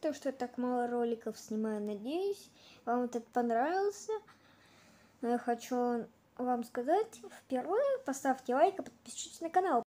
то, что я так мало роликов снимаю. Надеюсь, вам этот понравился. Но я хочу вам сказать, впервые поставьте лайк и подпишитесь на канал.